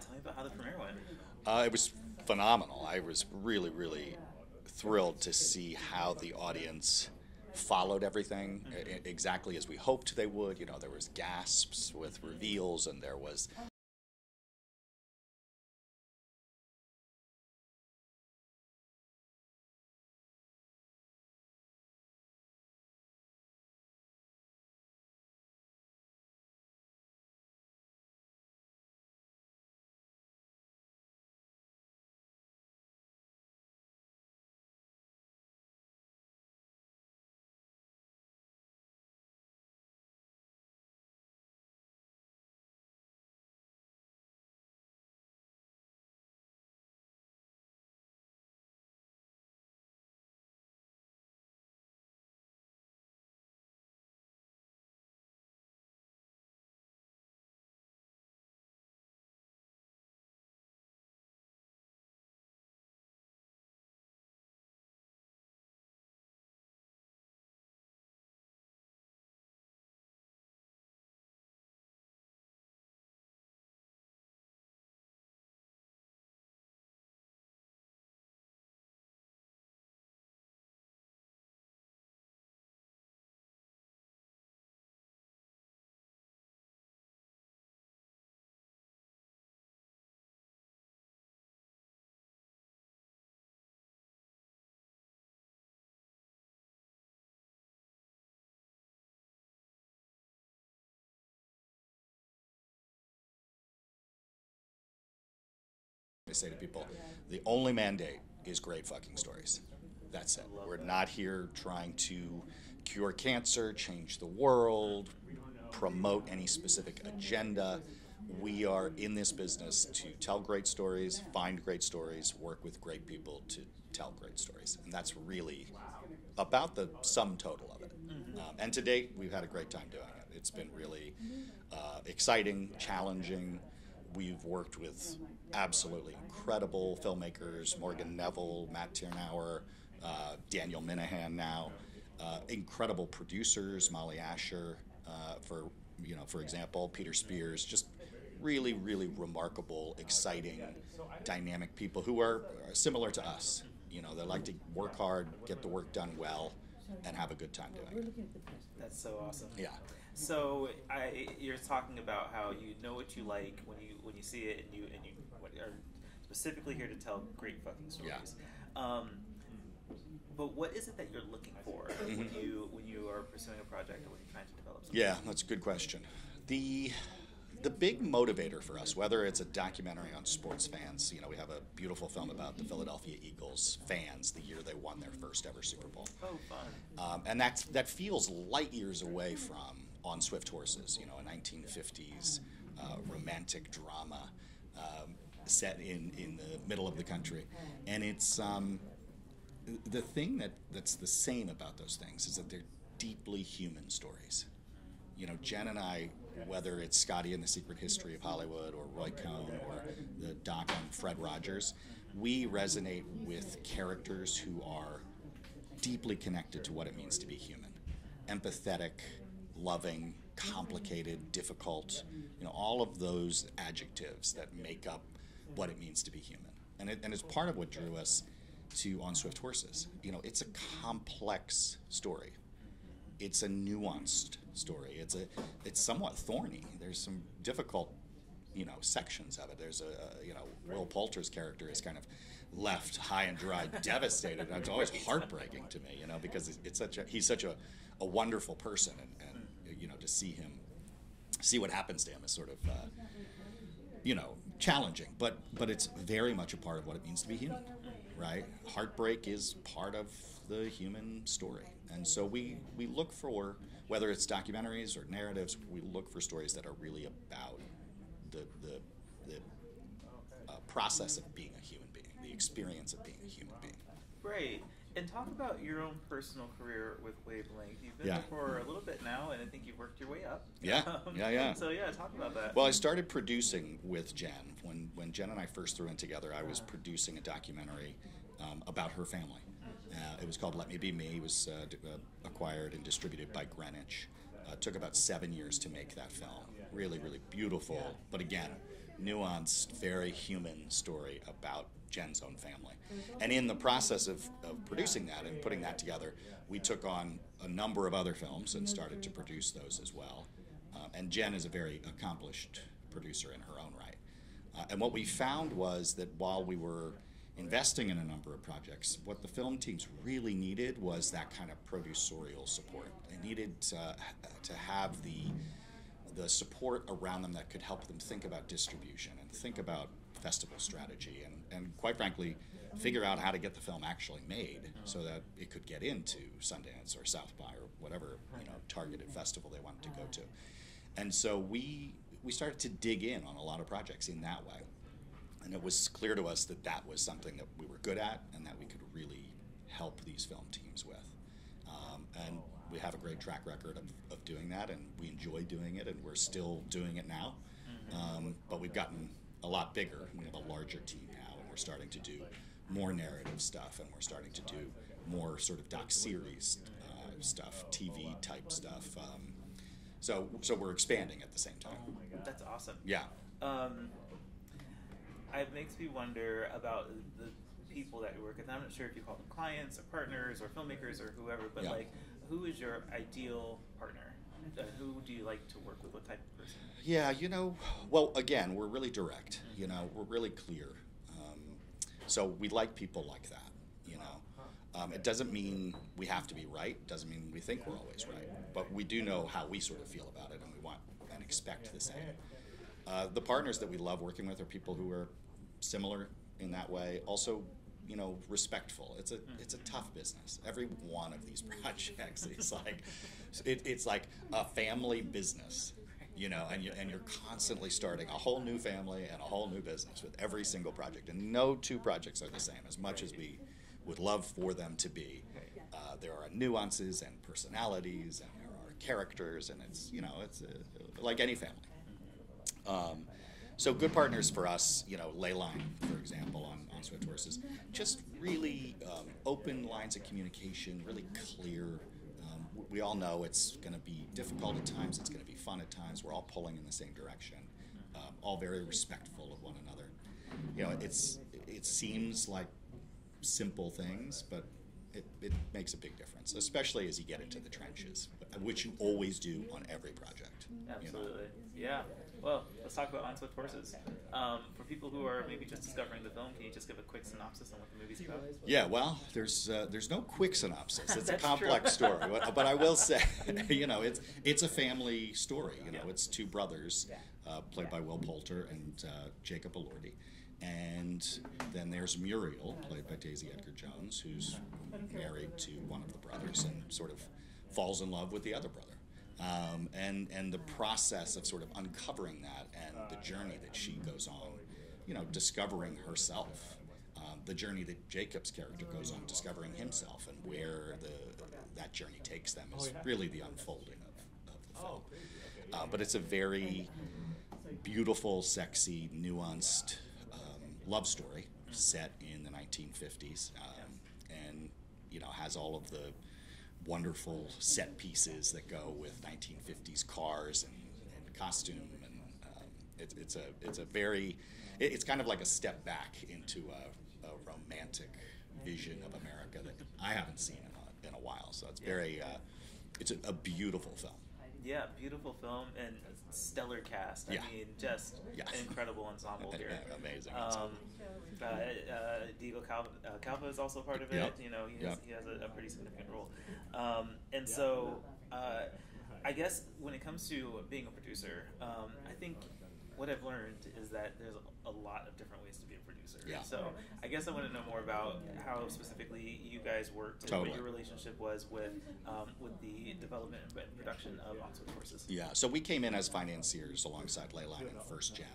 Tell me about how the premiere went. Uh, it was phenomenal. I was really, really thrilled to see how the audience followed everything e- exactly as we hoped they would. You know, there was gasps with reveals, and there was say to people, the only mandate is great fucking stories. That's it. We're not here trying to cure cancer, change the world, promote any specific agenda. We are in this business to tell great stories, find great stories, work with great people to tell great stories. And that's really about the sum total of it. Um, and to date, we've had a great time doing it. It's been really uh, exciting, challenging. We've worked with absolutely incredible filmmakers Morgan Neville, Matt Tyrnauer, uh, Daniel Minahan now. Uh, incredible producers, Mollye Asher, uh, for you know, for example, Peter Spears, just really, really remarkable, exciting, dynamic people who are are similar to us. You know, they like to work hard, get the work done well, and have a good time doing it. That's so awesome. Yeah. So I, you're talking about how you know what you like when you when you see it, and you and you what- are specifically here to tell great fucking stories. Um, but what is it that you're looking for when you when you are pursuing a project or when you're trying to develop something? Yeah, that's a good question. The the big motivator for us, whether it's a documentary on sports fans, you know, we have a beautiful film about the Philadelphia Eagles fans the year they won their first ever Super Bowl. Oh, fun. Um, and that's, that feels light years away from On Swift Horses, you know, a 1950s uh, romantic drama um, set in, in the middle of the country. And it's um, the thing that, that's the same about those things is that they're deeply human stories. You know, Jen and I, whether it's Scotty and the Secret History of Hollywood or Roy Cohn or the doc on Fred Rogers, we resonate with characters who are deeply connected to what it means to be human empathetic loving mm-hmm. complicated difficult you know all of those adjectives that make up what it means to be human. And, it, and it's part of what drew us to on swift horses. You know it's a complex story. It's a nuanced story. It's a it's somewhat thorny. There's some difficult you know sections of it. There's a you know Will Poulter's character is kind of left high and dry, devastated, and it's always heartbreaking to me, you know, because it's, it's such a he's such a, a wonderful person, and, and you know to see him see what happens to him is sort of uh, you know challenging, but but it's very much a part of what it means to be human, right? Heartbreak is part of the human story, and so we we look for whether it's documentaries or narratives, we look for stories that are really about the the, the uh, process of being a human being, the experience of being a human being. Great. And talk about your own personal career with Wavelength. You've been Yeah. there for a little bit now, and I think you've worked your way up. Yeah. Yeah, yeah. So yeah, talk about that. Well, I started producing with Jen when when Jen and I first threw in together. I was producing a documentary um, about her family. Uh, it was called Let Me Be Me. It was uh, d- uh, acquired and distributed by Greenwich. Uh, it took about seven years to make that film. Really, really beautiful, but again, nuanced, very human story about Jen's own family. And in the process of, of producing that and putting that together, we took on a number of other films and started to produce those as well. Uh, and Jen is a very accomplished producer in her own right. Uh, and what we found was that while we were investing in a number of projects, what the film teams really needed was that kind of producerial support. They needed to, to have the the support around them that could help them think about distribution and think about festival strategy and, and quite frankly figure out how to get the film actually made so that it could get into Sundance or South by or whatever you know targeted festival they wanted to go to. And so we we started to dig in on a lot of projects in that way. And it was clear to us that that was something that we were good at and that we could really help these film teams with. Um, and we have a great track record of, of doing that, and we enjoy doing it, and we're still doing it now. Um, but we've gotten a lot bigger. We have a larger team now, we're starting to do more narrative stuff, and we're starting to do more sort of doc series uh, stuff, TV type stuff. Um, so, so we're expanding at the same time. That's awesome. Yeah. Um, it makes me wonder about the people that you work with. I'm not sure if you call them clients or partners or filmmakers or whoever, but Yeah. like, who is your ideal partner? Uh, who do you like to work with? What type of person? Yeah, you know, well, again, we're really direct. You know, we're really clear. So we like people like that. You know, um, it doesn't mean we have to be right. Doesn't mean we think we're always right. But we do know how we sort of feel about it, and we want and expect the same. Uh, the partners that we love working with are people who are similar in that way. Also, you know, respectful. It's a it's a tough business. Every one of these projects is like it, it's like a family business, you know, and you and you're constantly starting a whole new family and a whole new business with every single project. And no two projects are the same. As much as we would love for them to be, uh, there are nuances and personalities and there are characters, and it's you know it's uh like any family. Um, so good partners for us, you know, Leyline, for example, on, on Swift Horses, just really um, open lines of communication, really clear. We all know it's going to be difficult at times, it's going to be fun at times. We're all pulling in the same direction, um, all very respectful of one another. You know, it's it seems like simple things, but it, it makes a big difference, especially as you get into the trenches, which you always do on every project. you know. Absolutely. Yeah. Well, let's talk about On Swift Horses. Um, for people who are maybe just discovering the film, can you just give a quick synopsis on what the movie's about? Yeah, well, there's uh, there's no quick synopsis. It's a complex story, but, but I will say, you know, it's it's a family story. You know, Yeah. it's two brothers, uh, played by Will Poulter and uh, Jacob Elordi, and then there's Muriel, played by Daisy Edgar Jones, who's married to one of the brothers and sort of falls in love with the other brother. Um, and and the process of sort of uncovering that and the journey that she goes on, you know, discovering herself, um, the journey that Jacob's character goes on, discovering himself and where the that journey takes them is really the unfolding of, of the film. Uh, but it's a very beautiful, sexy, nuanced um, love story set in the 1950s, um, and you know has all of the wonderful set pieces that go with 1950s cars and, and costume, and um, it's it's a it's a very it- it's kind of like a step back into a, a romantic vision of America that I haven't seen in a, in a while. So it's very uh, it's a, a beautiful film. Yeah, beautiful film and stellar cast. I Yeah. mean, just Yeah. an incredible ensemble here. Amazing Um, ensemble. uh, uh, Diego Calva, uh, Calva is also part of it. Yep. You know, he has, Yep. he has a, a pretty significant role. Um, and so, uh, I guess when it comes to being a producer, um, I think what I've learned is that there's a lot of different ways to Yeah. So I guess I want to know more about how specifically you guys worked and Totally. what your relationship was with um, with the development and production of Swift Horses. Yeah, so we came in as financiers alongside Leyline and First Gen.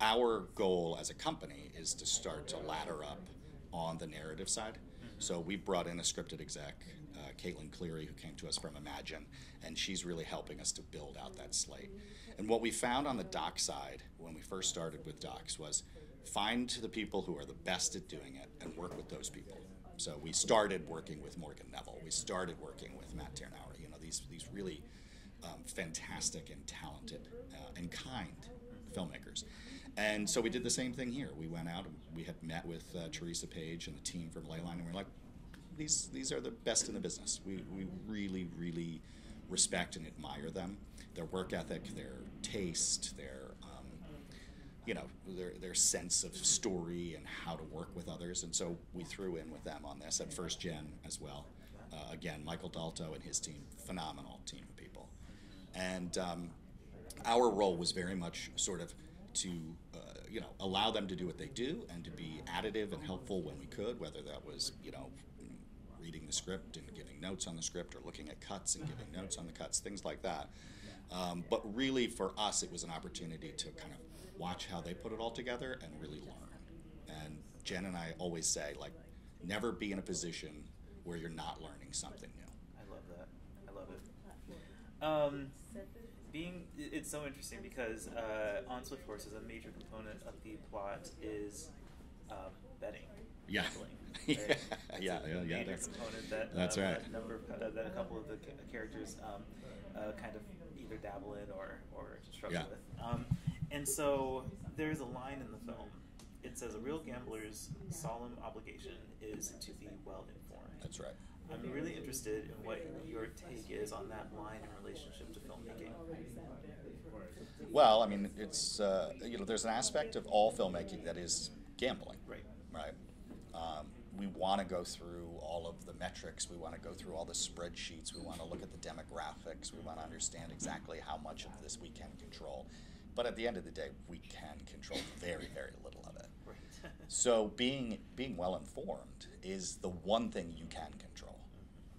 Our goal as a company is to start to ladder up on the narrative side. So we brought in a scripted exec, uh, Caitlin Cleary, who came to us from Imagine, and she's really helping us to build out that slate. And what we found on the doc side when we first started with docs was find the people who are the best at doing it and work with those people. So we started working with Morgan Neville. We started working with Matt Tyrnauer. You know, these these really um, fantastic and talented uh, and kind filmmakers. and so we did the same thing here. We went out we had met with uh, Teresa Page and the team from Leyline, and we're like, these these are the best in the business. We we really really respect and admire them, their work ethic, their taste, their you know their their sense of story and how to work with others. And so we threw in with them on this at First Gen as well. Uh, again, Michael D'Alto and his team, phenomenal team of people, and um, our role was very much sort of to uh, you know allow them to do what they do and to be additive and helpful when we could, whether that was you know reading the script and giving notes on the script or looking at cuts and giving notes on the cuts, things like that. Um, but really, for us, it was an opportunity to kind of watch how they put it all together and really learn. And Jen and I always say, like, never be in a position where you're not learning something new. I love that. I love it. Um, being it's so interesting because uh, on Swift Horses, a major component of the plot is uh, betting. Yeah. gambling, yeah, right? yeah, a yeah, yeah, that's- component that that's um, right. A number of, uh, that a couple of the characters um, uh, kind of either dabble in or or struggle Yeah. with. Um, and so there's a line in the film. It says a real gambler's solemn obligation is to be well informed. That's right. I'm really interested in what your take is on that line in relationship to filmmaking. Well, I mean, it's uh, you know, there's an aspect of all filmmaking that is gambling, Right. right? Um, we want to go through all of the metrics. We want to go through all the spreadsheets. We want to look at the demographics. We want to understand exactly how much of this we can control. But at the end of the day, we can control very, very little of it. Right. So being being well informed is the one thing you can control,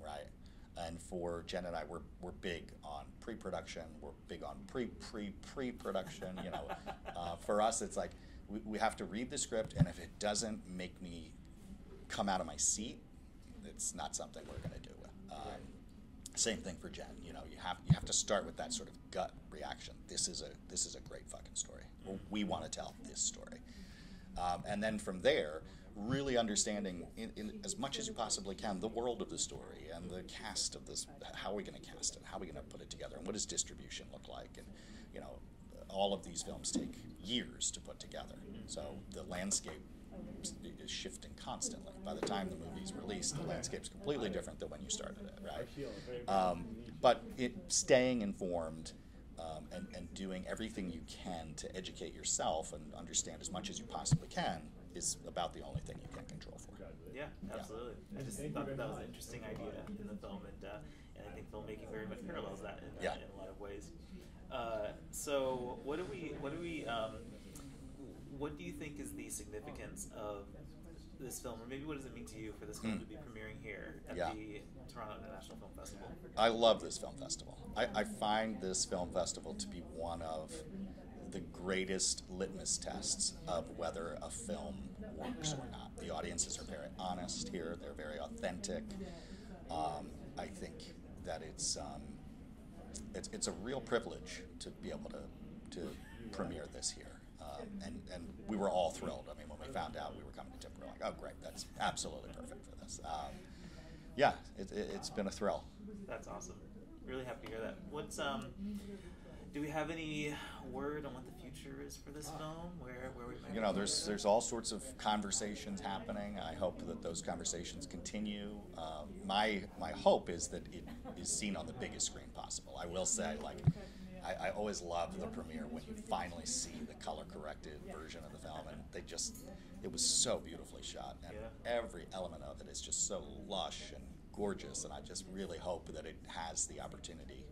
right? And for Jen and I, we're we're big on pre-production. We're big on pre pre pre production. You know, uh, for us, it's like we, we have to read the script, and if it doesn't make me come out of my seat, it's not something we're going to do. Um, same thing for Jen. You know, you have you have to start with that sort of gut reaction. This is a this is a great fucking story. Or we want to tell this story. Um, and then from there, really understanding in, in as much as you possibly can the world of the story and the cast of this. How are we going to cast it? How are we going to put it together? And what does distribution look like? And you know, all of these films take years to put together. So the landscape is shifting constantly. By the time the movie's released, the landscape's completely different than when you started it, right? Um, but it, staying informed um, and, and doing everything you can to educate yourself and understand as much as you possibly can is about the only thing you can control for. Yeah, absolutely. I just thought that, that was an interesting idea in the film, and uh, and I think filmmaking very much parallels that in, uh, Yeah. in a lot of ways. Uh, so, what do we, what do we, um, what do you think is the significance of this film, or maybe what does it mean to you for this film Hmm. to be premiering here at Yeah. the Toronto International Film Festival? I love this film festival. I, I find this film festival to be one of the greatest litmus tests of whether a film works or not. The audiences are very honest here, they're very authentic. Um, I think that it's, um, it's, it's a real privilege to be able to, to premiere this here. Um, and, and we were all thrilled. I mean, when we found out we were coming to TIFF, we were like, oh, great, that's absolutely perfect for this. Um, yeah, it, it, it's been a thrill. That's awesome. Really happy to hear that. What's um? Do we have any word on what the future is for this film? Where where we might you know, there's there's all sorts of conversations happening. I hope that those conversations continue. Um, my my hope is that it is seen on the biggest screen possible. I will say, like, I, I always love the premiere when you finally see the color corrected version of the film, and they just it was so beautifully shot, and every element of it is just so lush and gorgeous. And I just really hope that it has the opportunity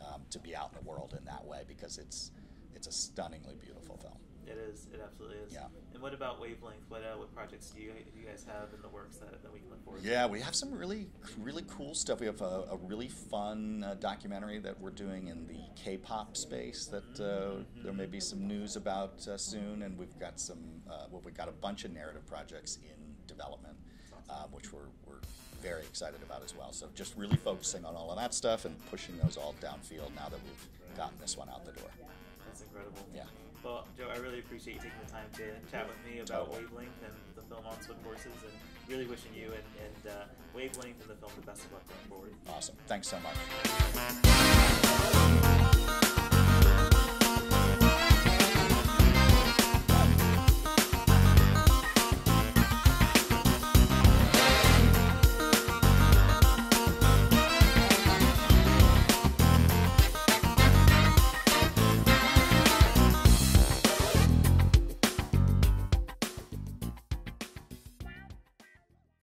um, to be out in the world in that way because it's it's a stunningly beautiful film. It is. It absolutely is. Yeah. And what about Wavelength? What uh, what projects do you do you guys have in the works that, that we can look forward to? Yeah, we have some really, really cool stuff. We have a, a really fun uh, documentary that we're doing in the K-pop space that uh, there may be some news about uh, soon, and we've got some. Uh, well, we've got a bunch of narrative projects in development, um, which we're we're very excited about as well. So just really focusing on all of that stuff and pushing those all downfield now that we've gotten this one out the door. That's incredible. Yeah. Well, Joe, I really appreciate you taking the time to chat with me about Totally. Wavelength and the film on Swift Horses, and really wishing you and, and uh, Wavelength and the film the best of luck going forward. Awesome. Thanks so much.